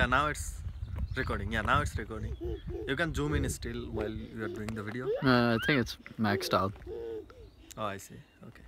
Yeah, now it's recording. Yeah, now it's recording. You can zoom in still while you are doing the video. Uh, I think it's maxed out. Oh, I see. Okay.